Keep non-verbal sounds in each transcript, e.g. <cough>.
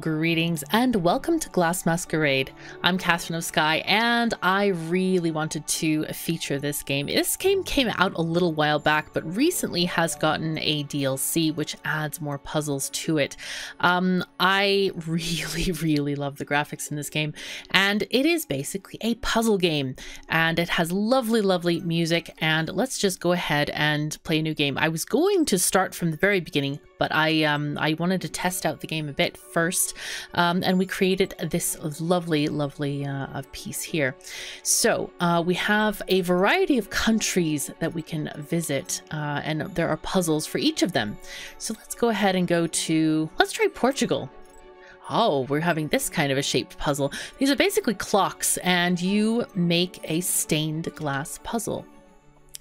Greetings and welcome to Glass Masquerade. I'm Katherine of Sky and I really wanted to feature this game. This game came out a little while back but recently has gotten a DLC which adds more puzzles to it. Um, I <laughs> really, really love the graphics in this game and it is basically a puzzle game and it has lovely, lovely music and let's just go ahead and play a new game. I was going to start from the very beginning but I um, I wanted to test out the game a bit first, um, and we created this lovely, lovely uh, piece here. So uh, we have a variety of countries that we can visit, uh, and there are puzzles for each of them. So let's go ahead and go to, let's try Portugal. Oh, we're having this kind of a shaped puzzle. These are basically clocks, and you make a stained glass puzzle.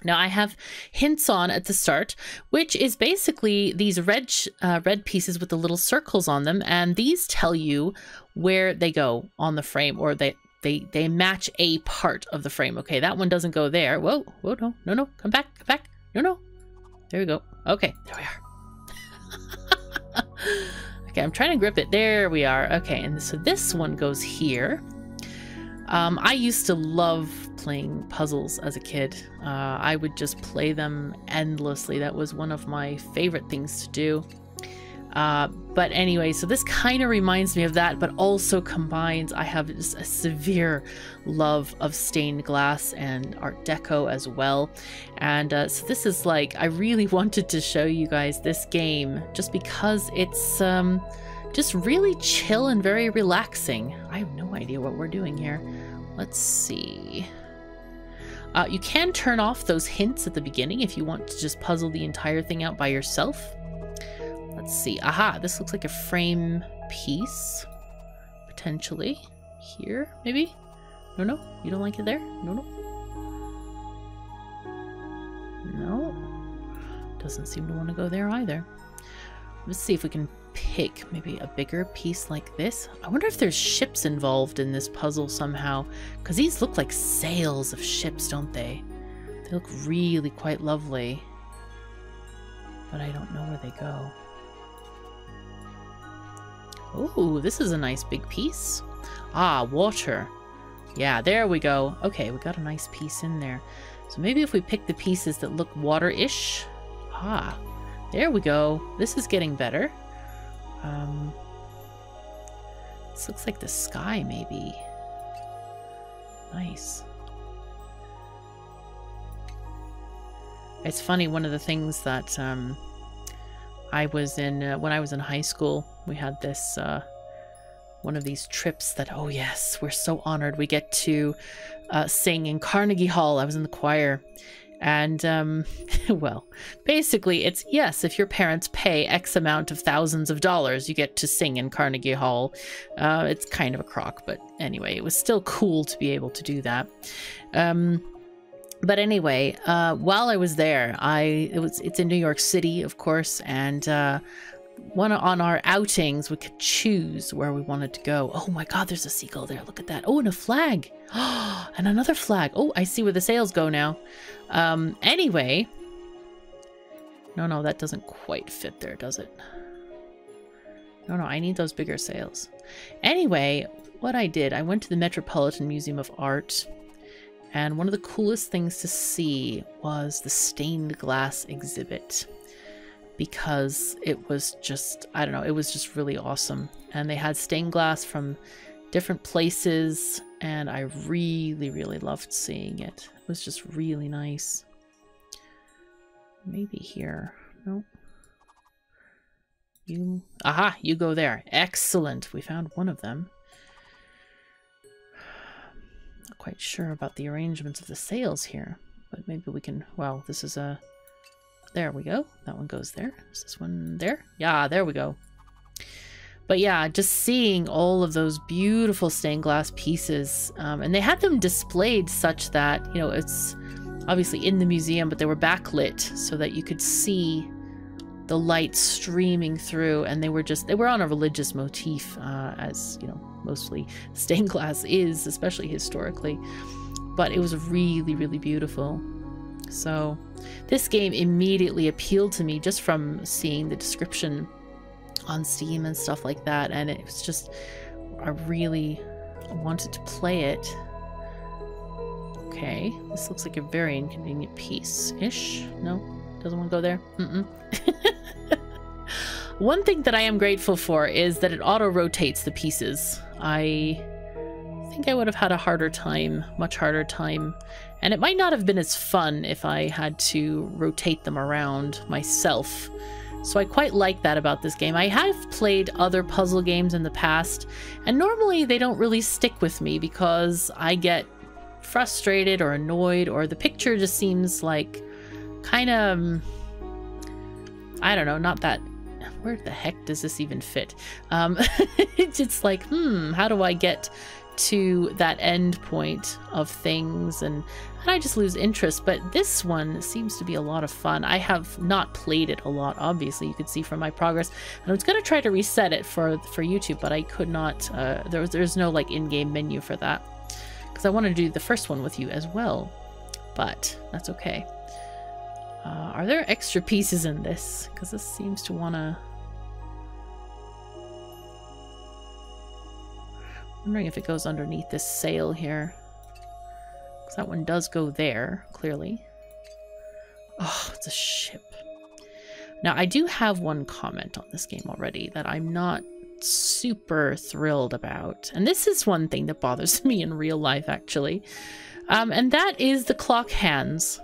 Now I have hints on at the start, which is basically these red uh, red pieces with the little circles on them, and these tell you where they go on the frame, or they they they match a part of the frame. Okay, that one doesn't go there. Whoa, whoa, no, no, no, come back, come back. No, no. There we go. Okay, there we are. <laughs> okay, I'm trying to grip it. There we are. Okay, and so this one goes here. Um, I used to love playing puzzles as a kid. Uh, I would just play them endlessly. That was one of my favorite things to do. Uh, but anyway, so this kind of reminds me of that, but also combines, I have a severe love of stained glass and Art Deco as well. And uh, so this is like, I really <laughs> wanted to show you guys this game just because it's um, just really chill and very relaxing. I have no idea what we're doing here. Let's see. Uh, you can turn off those hints at the beginning if you want to just puzzle the entire thing out by yourself. Let's see. Aha, this looks like a frame piece. Potentially. Here, maybe? No, no? You don't like it there? No, no? No. Doesn't seem to want to go there either. Let's see if we can pick maybe a bigger piece like this. I wonder if there's ships involved in this puzzle somehow, because these look like sails of ships, don't they? They look really quite lovely, but I don't know where they go. Oh, this is a nice big piece. Ah, water. Yeah, there we go. Okay, we got a nice piece in there. So maybe if we pick the pieces that look water-ish. Ah, there we go. This is getting better. Um, this looks like the sky, maybe. Nice. It's funny, one of the things that um, I was in, uh, when I was in high school, we had this, uh, one of these trips that, oh yes, we're so honored we get to uh, sing in Carnegie Hall. I was in the choir. And, um, <laughs> well, basically, it's yes, if your parents pay X amount of thousands of dollars, you get to sing in Carnegie Hall. Uh, it's kind of a crock, but anyway, it was still cool to be able to do that. Um, but anyway, uh, while I was there, I it was it's in New York City, of course, and uh, one on our outings we could choose where we wanted to go. Oh my God, there's a seagull there! Look at that! Oh, and a flag! <gasps> and another flag! Oh, I see where the sails go now. Um, anyway. No, no, that doesn't quite fit there, does it? No, no, I need those bigger sails. Anyway, what I did, I went to the Metropolitan Museum of Art, and one of the coolest things to see was the stained glass exhibit because it was just, I don't know, it was just really awesome. And they had stained glass from different places, and I really, really loved seeing it It was just really nice. Maybe here. No. You... Aha! You go there. Excellent! We found one of them. Not quite sure about the arrangements of the sails here. But maybe we can... Well, this is a... There we go. That one goes there. Is this one there? Yeah, there we go. But yeah, just seeing all of those beautiful stained glass pieces, um, and they had them displayed such that, you know, it's obviously in the museum, but they were backlit so that you could see the light streaming through, and they were just, they were on a religious motif, uh, as, you know, mostly <laughs> stained glass is, especially historically. But it was really, really beautiful. So this game immediately appealed to me just from seeing the description on Steam and stuff like that, and it was just I really wanted to play it. Okay, this looks like a very inconvenient piece ish. No, doesn't want to go there. Mm-mm. <laughs> One thing that I am grateful for is that it auto rotates the pieces. I think I would have had a harder time, much harder time. And it might not have been as fun if I had to rotate them around myself. So I quite like that about this game. I have played other puzzle games in the past, and normally they don't really stick with me because I get frustrated or annoyed, or the picture just seems like kind of, I don't know, not that where the heck does this even fit? Um, <laughs> it's just like, hmm, how do I get to that end point of things and and I just lose interest but this one seems to be a lot of fun. I have not played it a lot obviously you could see from my progress and I was gonna try to reset it for for YouTube but I could not uh, there was there's no like in-game menu for that because I wanted to do the first one with you as well but that's okay. Uh, are there extra pieces in this? Because this seems to want to wondering if it goes underneath this sail here. Because that one does go there, clearly. Oh, it's a ship. Now, I do have one comment on this game already that I'm not super thrilled about. And this is one thing that bothers <laughs> me in real life, actually. Um, and that is the clock hands.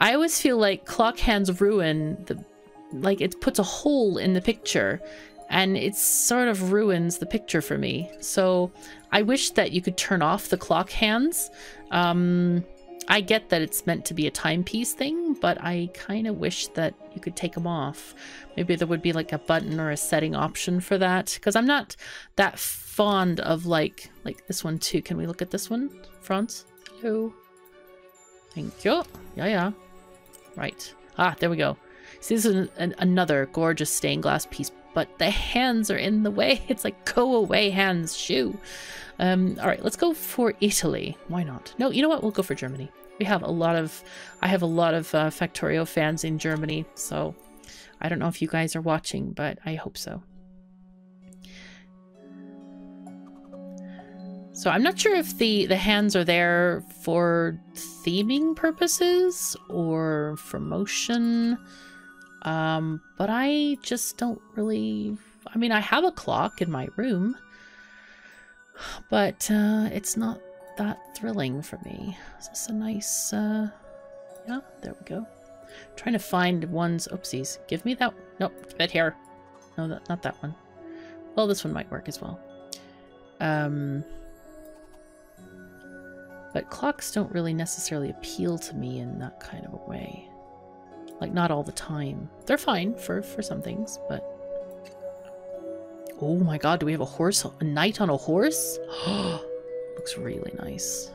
I always feel like clock hands ruin the... Like, it puts a hole in the picture and it sort of ruins the picture for me. So I wish that you could turn off the clock hands. Um, I get that it's meant to be a timepiece thing, but I kind of wish that you could take them off. Maybe there would be like a button or a setting option for that, because I'm not that fond of like like this one too. Can we look at this one, Franz? Hello. Thank you. Yeah, yeah. Right. Ah, there we go. See, this is an, an, another gorgeous stained glass piece but the hands are in the way. <laughs> It's like, go away, hands, shoo. Um, all right, let's go for Italy. Why not? No, you know what? We'll go for Germany. We have a lot of, I have a lot of uh, Factorio fans in Germany, so I don't know if you guys are watching, but I hope so. So I'm not sure if the, the hands are there for theming purposes or for motion. Um, but I just don't really... I mean, I have a clock in my room, but uh, it's not that thrilling for me. Is this a nice... Uh... Yeah, there we go. I'm trying to find ones... Oopsies. Give me that... Nope, bed here. No, that, not that one. Well, this one might work as well. Um... But clocks don't really necessarily appeal to me in that kind of a way. Like, not all the time. They're fine for, for some things, but... Oh my god, do we have a horse? A knight on a horse? <gasps> Looks really nice.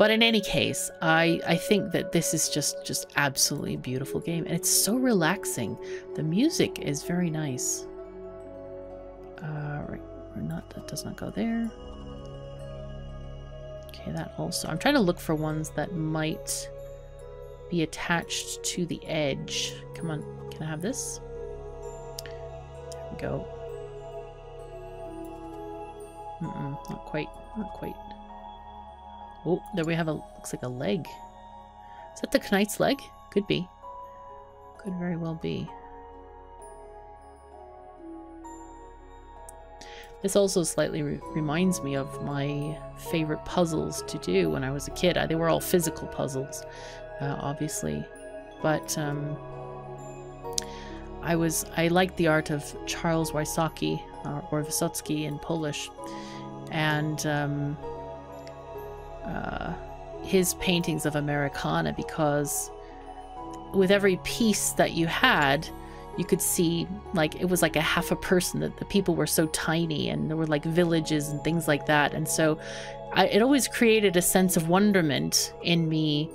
But in any case, I, I think that this is just, just absolutely beautiful game. And it's so relaxing. The music is very nice. Uh, right, we're not, that does not go there. Okay, that also. I'm trying to look for ones that might be attached to the edge. Come on, can I have this? There we go. Mm -mm, not quite, not quite. Oh, there we have a, looks like a leg. Is that the knight's leg? Could be. Could very well be. This also slightly re reminds me of my favorite puzzles to do when I was a kid. They were all physical puzzles uh, obviously. But um, I was I liked the art of Charles Wysocki uh, or Wysocki in Polish, and um, uh, his paintings of Americana because with every piece that you had, you could see like it was like a half a person that the people were so tiny and there were like villages and things like that and so I, it always created a sense of wonderment in me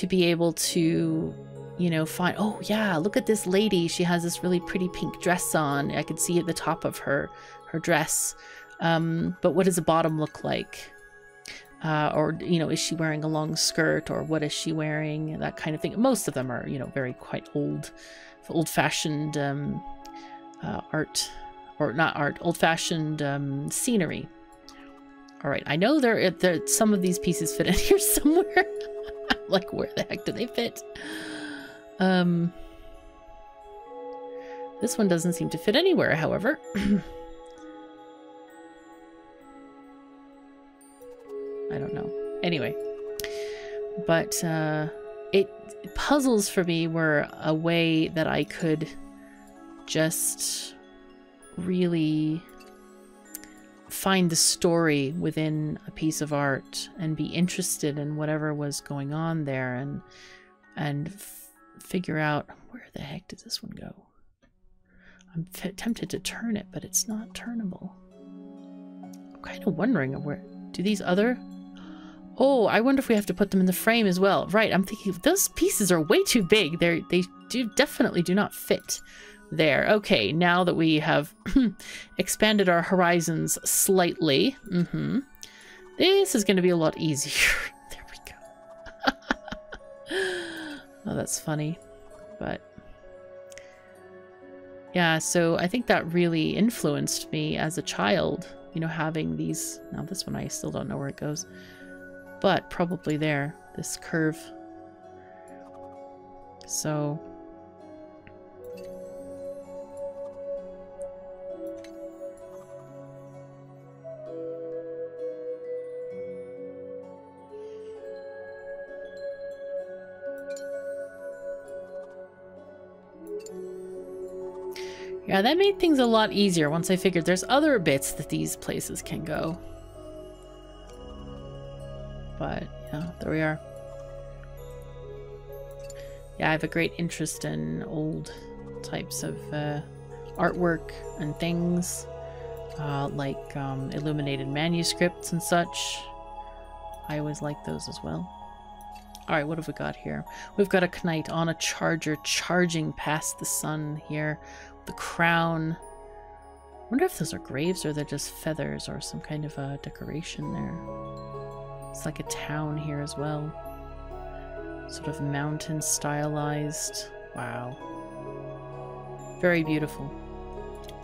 to be able to you know find oh yeah look at this lady. She has this really pretty pink dress on. I could see at the top of her her dress. Um, but what does the bottom look like? Uh, or you know is she wearing a long skirt or what is she wearing? That kind of thing. Most of them are you know very quite old old-fashioned um, uh, art, or not art, old-fashioned um, scenery. All right, I know there, there some of these pieces fit in <laughs> here somewhere. Like, where the heck do they fit? Um, this one doesn't seem to fit anywhere, however. <clears throat> I don't know. Anyway, but uh, it puzzles for me were a way that I could just really find the story within a piece of art and be interested in whatever was going on there and and figure out where the heck did this one go i'm tempted to turn it but it's not turnable i'm kind of wondering where do these other Oh, I wonder if we have to put them in the frame as well. Right, I'm thinking those pieces are way too big. They they do definitely do not fit there. Okay, now that we have <clears throat> expanded our horizons slightly, mm -hmm, this is going to be a lot easier. <laughs> there we go. <laughs> oh, that's funny. But yeah, so I think that really influenced me as a child, you know, having these. Now, this one I still don't know where it goes but probably there, this curve. So Yeah, that made things a lot easier once I figured there's other bits that these places can go. But yeah, there we are. Yeah, I have a great interest in old types of uh, artwork and things, uh, like um, illuminated manuscripts and such. I always like those as well. Alright, what have we got here? We've got a knight on a charger charging past the sun here. The crown. I wonder if those are graves or they're just feathers or some kind of a decoration there. It's like a town here as well. Sort of mountain stylized. Wow. Very beautiful.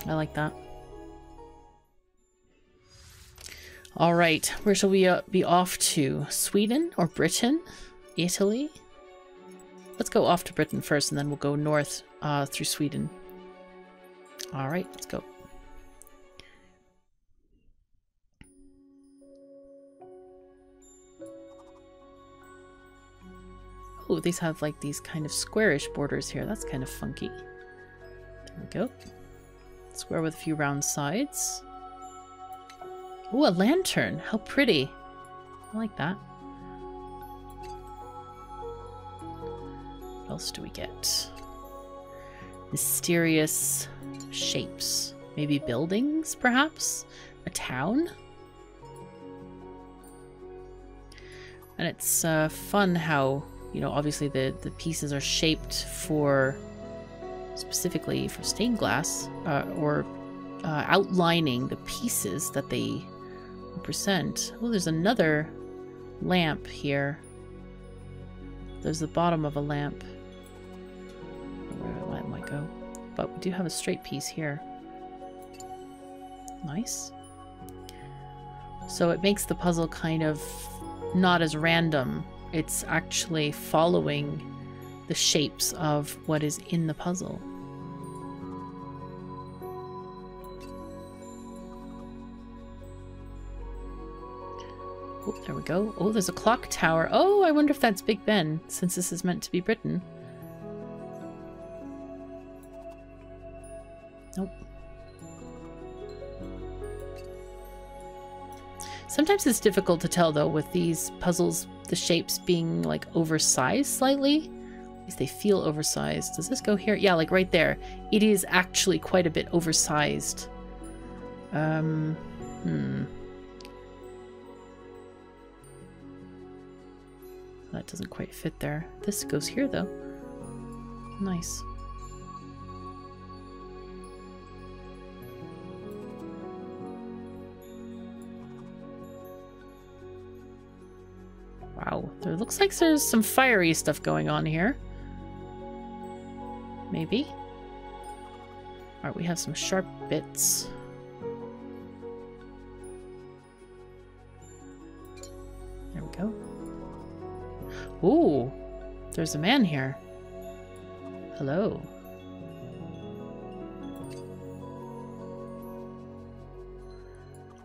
I like that. All right, where shall we uh, be off to? Sweden or Britain? Italy? Let's go off to Britain first and then we'll go north uh, through Sweden. All right, let's go. Oh, these have like these kind of squarish borders here. That's kind of funky. There we go. Square with a few round sides. Oh, a lantern. How pretty. I like that. What else do we get? Mysterious shapes. Maybe buildings, perhaps? A town? And it's uh, fun how you know, obviously the, the pieces are shaped for specifically for stained glass uh, or uh, outlining the pieces that they represent. Oh, there's another lamp here. There's the bottom of a lamp. But we do have a straight piece here. Nice. So it makes the puzzle kind of not as random it's actually following the shapes of what is in the puzzle. Oh, there we go. Oh, there's a clock tower. Oh, I wonder if that's Big Ben, since this is meant to be Britain. Nope. Sometimes it's difficult to tell, though, with these puzzles the shapes being like oversized slightly. At least they feel oversized. Does this go here? Yeah, like right there. It is actually quite a bit oversized. Um, hmm. That doesn't quite fit there. This goes here though. Nice. Wow, there looks like there's some fiery stuff going on here. maybe. Alright, we have some sharp bits. There we go. Ooh, there's a man here. Hello.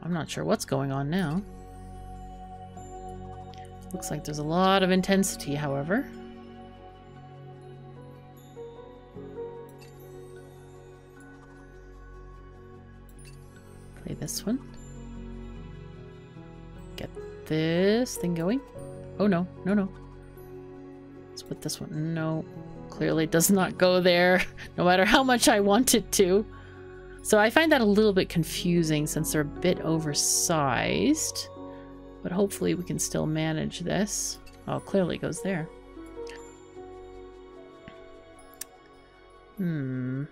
I'm not sure what's going on now. Looks like there's a lot of intensity, however. Play this one. Get this thing going. Oh no, no, no. Let's put this one. No, clearly does not go there, <laughs> no matter how much I want it to. So I find that a little bit confusing since they're a bit oversized. But hopefully we can still manage this. Oh, clearly goes there. Hmm.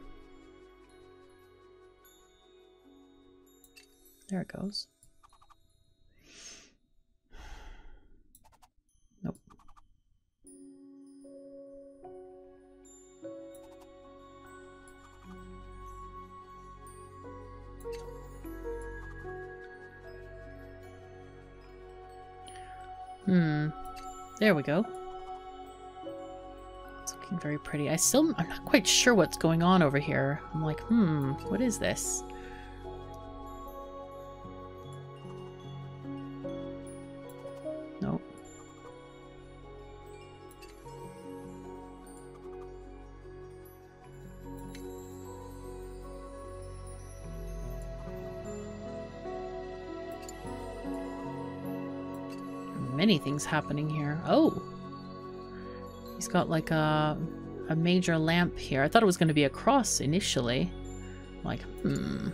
There it goes. There we go. It's looking very pretty. I still, I'm not quite sure what's going on over here. I'm like, hmm, what is this? Many things happening here. Oh! He's got like a, a major lamp here. I thought it was going to be a cross initially. Like, hmm.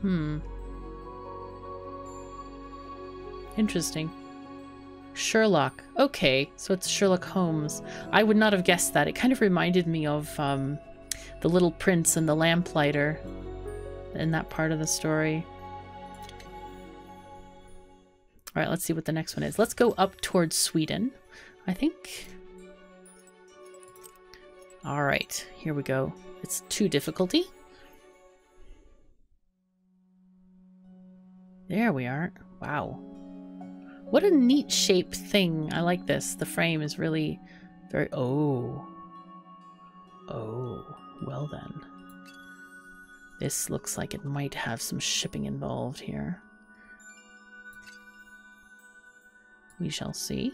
Hmm. Interesting. Sherlock. Okay, so it's Sherlock Holmes. I would not have guessed that. It kind of reminded me of um, The Little Prince and the Lamplighter in that part of the story. All right, let's see what the next one is. Let's go up towards Sweden, I think. All right, here we go. It's two difficulty. There we are. Wow. What a neat shaped thing. I like this. The frame is really very... Oh. Oh. Well then. This looks like it might have some shipping involved here. We shall see.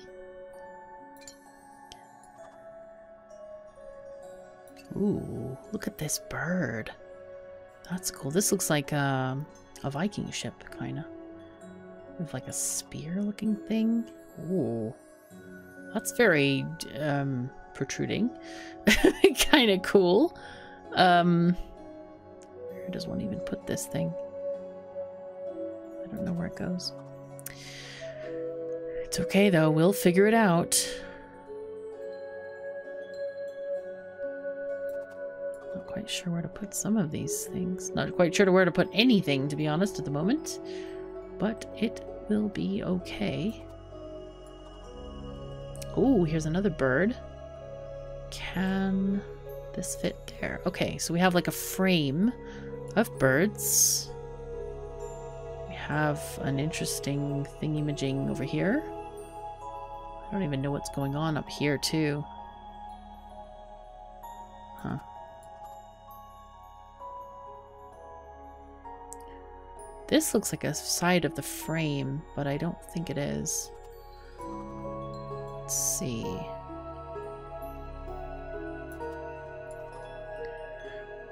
Ooh, look at this bird. That's cool. This looks like um, a Viking ship, kind of. With like a spear-looking thing. Ooh. That's very um, protruding. <laughs> kind of cool. Um, where does one even put this thing? I don't know where it goes. It's okay though, we'll figure it out. Quite sure where to put some of these things. Not quite sure where to put anything, to be honest, at the moment. But it will be okay. Oh, here's another bird. Can this fit there? Okay, so we have like a frame of birds. We have an interesting thingy-majing over here. I don't even know what's going on up here, too. This looks like a side of the frame, but I don't think it is. Let's see.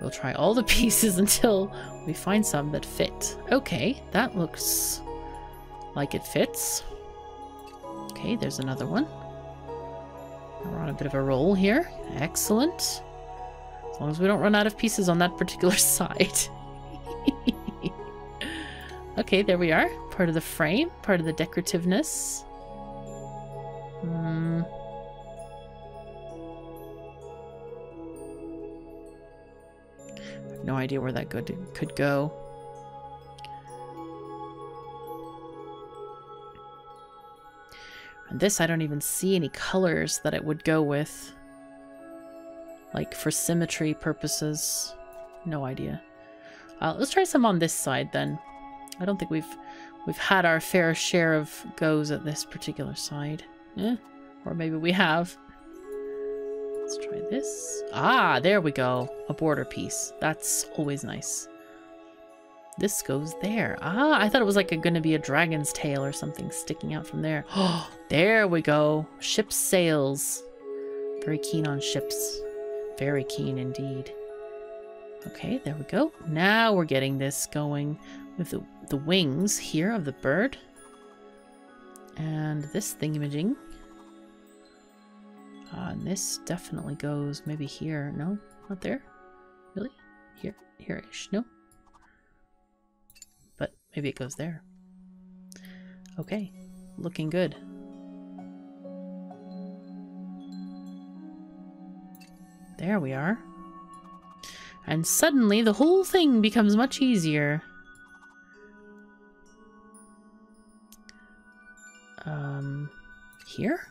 We'll try all the <laughs> pieces until we find some that fit. Okay, that looks like it fits. Okay, there's another one. We're on a bit of a roll here. Excellent. As long as we don't run out of pieces on that particular <laughs> side. <laughs> Okay, there we are. Part of the frame? Part of the decorativeness? Hmm. no idea where that could could go. And this, I don't even see any colors that it would go with. Like, for symmetry purposes. No idea. Uh, let's try some on this side, then. I don't think we've we've had our fair share of goes at this particular side. Eh? Or maybe we have. Let's try this. Ah, there we go. A border piece. That's always nice. This goes there. Ah, I thought it was like going to be a dragon's tail or something sticking out from there. Oh, <gasps> there we go. Ship's sails. Very keen on ships. Very keen indeed. Okay, there we go. Now we're getting this going with the, the wings here of the bird. And this thingamajig. Uh, and this definitely goes maybe here. No, not there. Really? Here, here-ish. No. But maybe it goes there. Okay, looking good. There we are. And suddenly the whole thing becomes much easier. Here?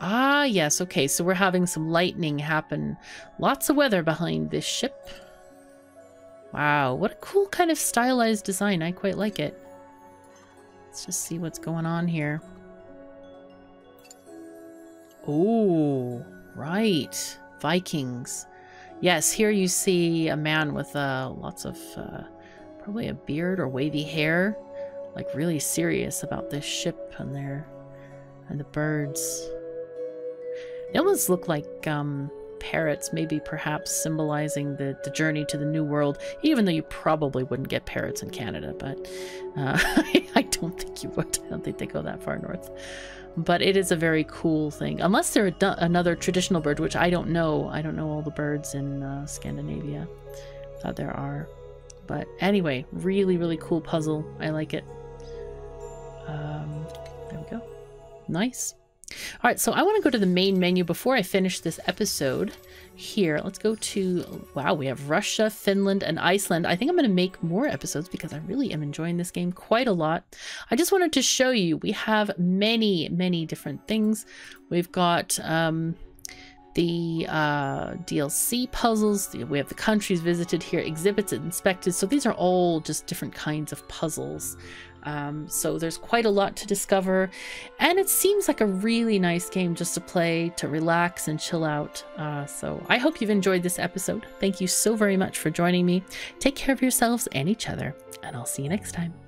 Ah, yes, okay, so we're having some lightning happen. Lots of weather behind this ship. Wow, what a cool kind of stylized design. I quite like it. Let's just see what's going on here. Oh, right. Vikings. Yes, here you see a man with uh, lots of uh, probably a beard or wavy hair, like really serious about this ship and their and the birds. They almost look like um, parrots, maybe perhaps symbolizing the, the journey to the new world, even though you probably wouldn't get parrots in Canada, but uh, <laughs> I don't think you would. I don't think they go that far north. But it is a very cool thing. Unless they're another traditional bird, which I don't know. I don't know all the birds in uh, Scandinavia that there are. But anyway, really, really cool puzzle. I like it. Um. Nice. All right, so I want to go to the main menu before I finish this episode here. Let's go to, wow, we have Russia, Finland, and Iceland. I think I'm going to make more episodes because I really am enjoying this game quite a lot. I just wanted to show you, we have many, many different things. We've got um, the uh, DLC puzzles. We have the countries visited here, exhibits inspected. So these are all just different kinds of puzzles. Um, so there's quite a lot to discover, and it seems like a really nice game just to play, to relax and chill out. Uh, so I hope you've enjoyed this episode. Thank you so very much for joining me. Take care of yourselves and each other, and I'll see you next time.